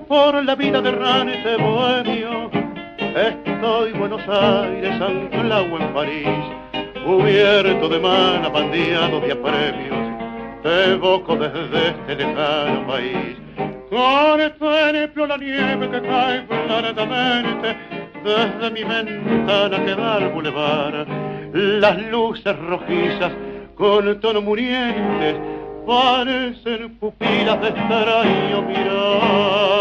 por la vida de errante bohemio. Estoy Buenos Aires, anclado en París, cubierto de mana, bandeados de apremios. Te evoco desde este lejano país. Con ejemplo la nieve que cae claramente desde mi ventana que da al bulevar. Las luces rojizas con tono murientes parecen pupilas de extraño mirar.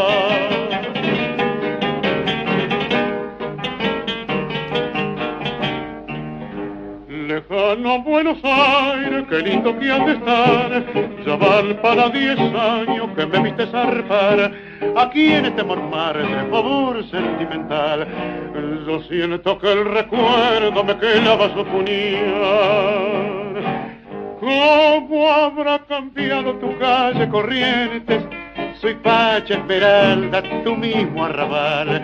Lejano Buenos Aires, qué lindo que han de estar. Ya van para diez años que me viste zarpar. Aquí en este mormar de favor sentimental. Yo siento que el recuerdo me clava su puñal. ¿Cómo habrá cambiado tu calle Corrientes? Soy Pacha Esmeralda, tu mismo arrabal.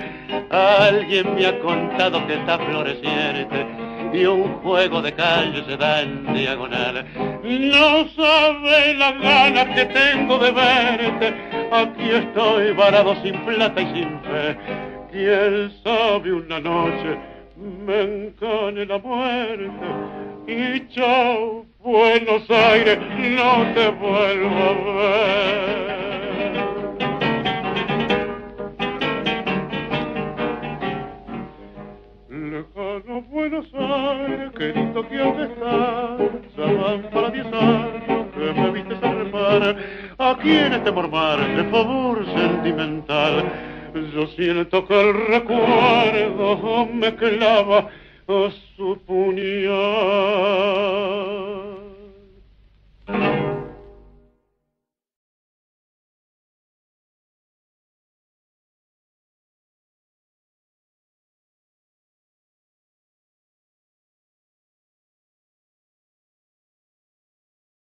Alguien me ha contado que está floreciente y un juego de calle se da en diagonal. No sabe las ganas que tengo de verte. Aquí estoy varado sin plata y sin fe. Quién sabe una noche me encane la muerte y chao Buenos Aires, no te vuelvo a ver. Buenos Aires, querido que has de estar, van para diez años que me viste zarpar, aquí en este mormar de favor sentimental, yo siento que el recuerdo me clava a su puñal.